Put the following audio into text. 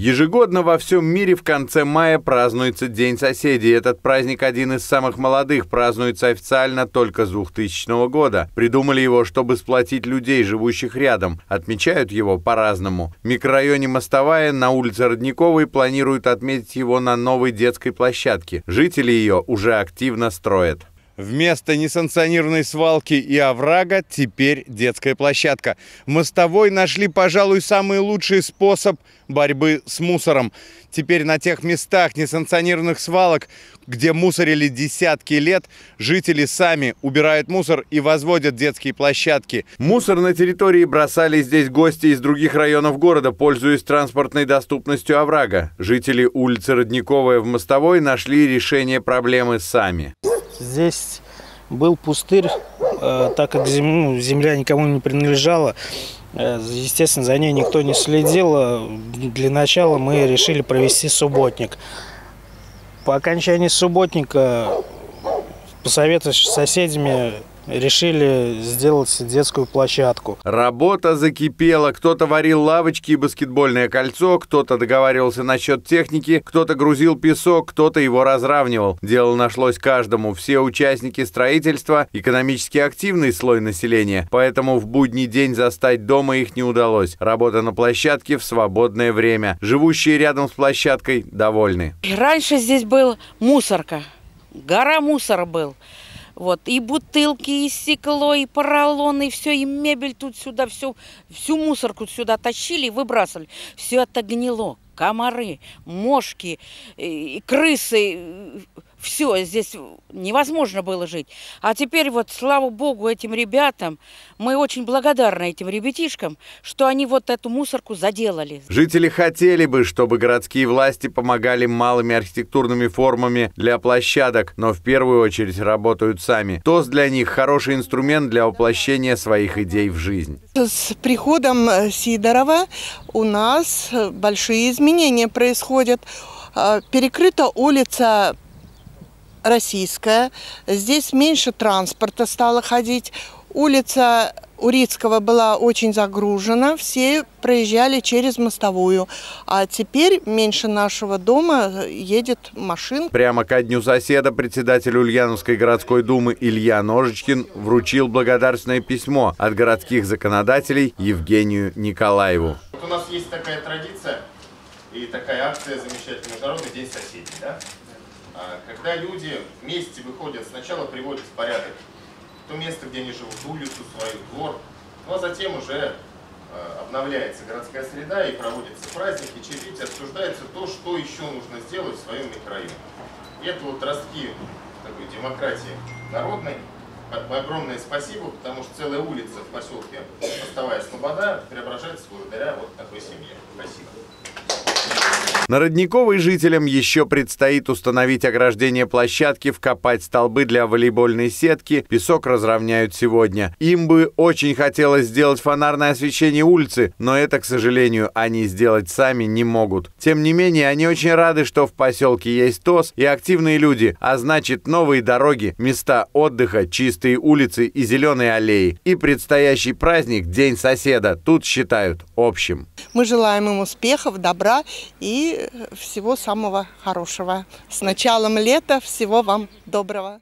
Ежегодно во всем мире в конце мая празднуется День соседей. Этот праздник один из самых молодых, празднуется официально только с 2000 года. Придумали его, чтобы сплотить людей, живущих рядом. Отмечают его по-разному. В микрорайоне Мостовая на улице Родниковой планируют отметить его на новой детской площадке. Жители ее уже активно строят. Вместо несанкционированной свалки и оврага теперь детская площадка. В мостовой нашли, пожалуй, самый лучший способ борьбы с мусором. Теперь на тех местах несанкционированных свалок, где мусорили десятки лет, жители сами убирают мусор и возводят детские площадки. Мусор на территории бросали здесь гости из других районов города, пользуясь транспортной доступностью оврага. Жители улицы Родниковая в Мостовой нашли решение проблемы сами. Здесь был пустырь, э, так как ну, земля никому не принадлежала. Э, естественно, за ней никто не следил. Э, для начала мы решили провести субботник. По окончании субботника, посоветовавшись с соседями, решили сделать детскую площадку. Работа закипела. Кто-то варил лавочки и баскетбольное кольцо, кто-то договаривался насчет техники, кто-то грузил песок, кто-то его разравнивал. Дело нашлось каждому. Все участники строительства – экономически активный слой населения, поэтому в будний день застать дома их не удалось. Работа на площадке в свободное время. Живущие рядом с площадкой довольны. Раньше здесь был мусорка. Гора мусора был. Вот, и бутылки, и стекло, и поролон, и все, и мебель тут сюда, все, всю мусорку сюда тащили и выбрасывали. Все это гнило. Комары, мошки, и крысы, все, здесь невозможно было жить. А теперь вот, слава богу, этим ребятам, мы очень благодарны этим ребятишкам, что они вот эту мусорку заделали. Жители хотели бы, чтобы городские власти помогали малыми архитектурными формами для площадок, но в первую очередь работают сами. ТОС для них хороший инструмент для воплощения своих идей в жизнь. С приходом Сидорова у нас большие изменения происходят. А, перекрыта улица российская. Здесь меньше транспорта стало ходить. Улица Урицкого была очень загружена, все проезжали через мостовую. А теперь меньше нашего дома едет машин. Прямо ко дню соседа председатель Ульяновской городской думы Илья Ножичкин вручил благодарственное письмо от городских законодателей Евгению Николаеву. Вот у нас есть такая традиция и такая акция замечательная, Международный день соседей. Да? А, когда люди вместе выходят, сначала приводят в порядок то место, где они живут, улицу свою, двор, ну а затем уже а, обновляется городская среда и проводятся праздники, чаепития, обсуждается то, что еще нужно сделать в своем микрорайоне. И это вот ростки такой демократии народной. Огромное спасибо, потому что целая улица в поселке Мостовая Слобода преображается благодаря вот такой семье. Спасибо. На Родниковой жителям еще предстоит установить ограждение площадки, вкопать столбы для волейбольной сетки. Песок разровняют сегодня. Им бы очень хотелось сделать фонарное освещение улицы, но это, к сожалению, они сделать сами не могут. Тем не менее, они очень рады, что в поселке есть ТОС и активные люди, а значит новые дороги, места отдыха, чистые улицы и зеленые аллеи. И предстоящий праздник День соседа тут считают общим. Мы желаем им успехов, добра и всего самого хорошего. С началом лета всего вам доброго.